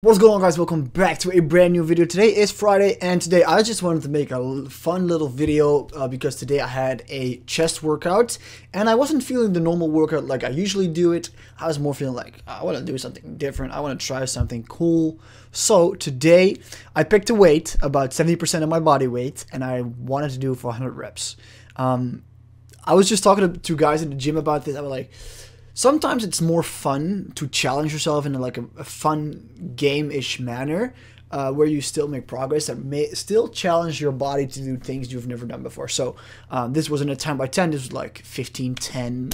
What's going on guys, welcome back to a brand new video. Today is Friday and today I just wanted to make a fun little video uh, because today I had a chest workout and I wasn't feeling the normal workout like I usually do it. I was more feeling like I want to do something different, I want to try something cool. So today I picked a weight, about 70% of my body weight and I wanted to do for 100 reps. Um, I was just talking to, to guys in the gym about this, I was like, sometimes it's more fun to challenge yourself in like a, a fun game-ish manner uh, where you still make progress and may still challenge your body to do things you've never done before. So um, this wasn't a 10 by 10 this was like 15 10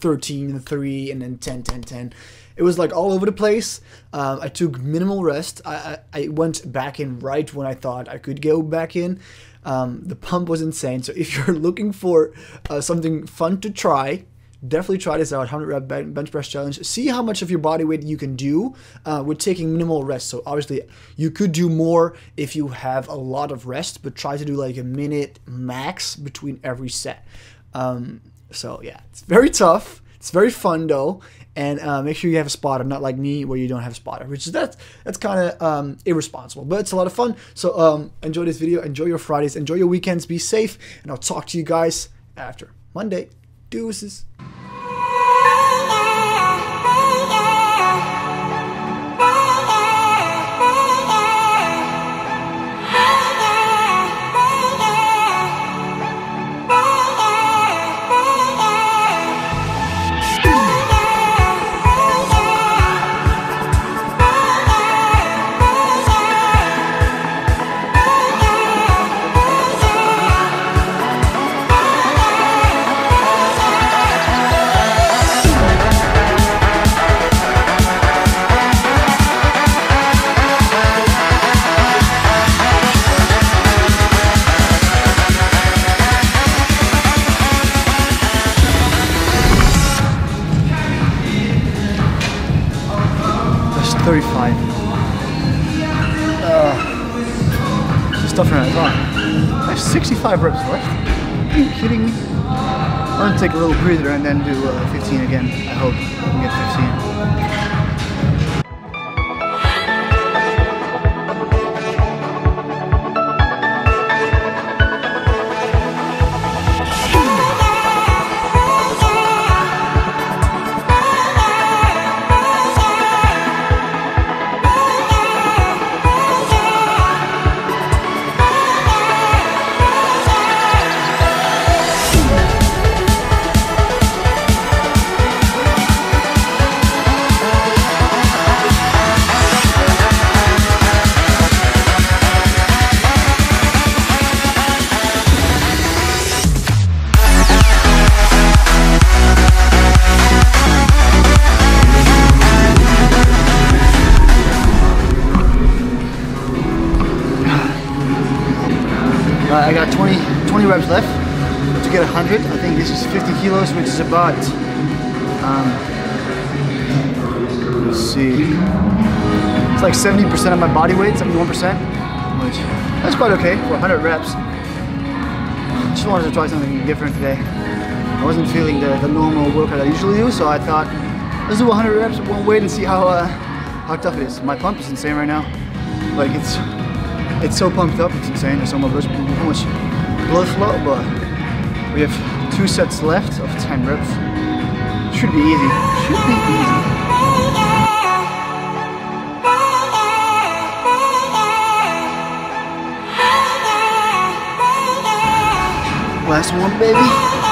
13 3 and then 10 10 10 it was like all over the place. Uh, i took minimal rest. I, I, I, went back in right when i thought i could go back in. Um, the pump was insane. So if you're looking for uh, something fun to try definitely try this out. 100 rep bench press challenge. See how much of your body weight you can do uh, with taking minimal rest. So obviously you could do more if you have a lot of rest but try to do like a minute max between every set. Um, so yeah it's very tough. It's very fun though. And uh, make sure you have a spotter, not like me where you don't have a spotter, which is that's that's kind of um, irresponsible, but it's a lot of fun. So um, enjoy this video, enjoy your Fridays, enjoy your weekends, be safe, and I'll talk to you guys after Monday. Deuces. 35. Uh, it's tougher than I thought. I have 65 reps left. Are you kidding me? I'm gonna take a little breather and then do uh, 15 again. I hope I can get 15. 20, 20 reps left to get 100. I think this is 50 kilos, which is about, um, let's see, it's like 70% of my body weight, 71%, which that's quite okay for 100 reps. Just wanted to try something different today. I wasn't feeling the, the normal workout I usually do, so I thought, let's do 100 reps at one weight and see how, uh, how tough it is. My pump is insane right now. Like it's it's so pumped up, it's insane. There's so much, much blood flow, but we have two sets left of 10 reps. Should be easy. Should be easy. Last one, baby.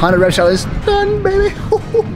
100 rep is done, baby.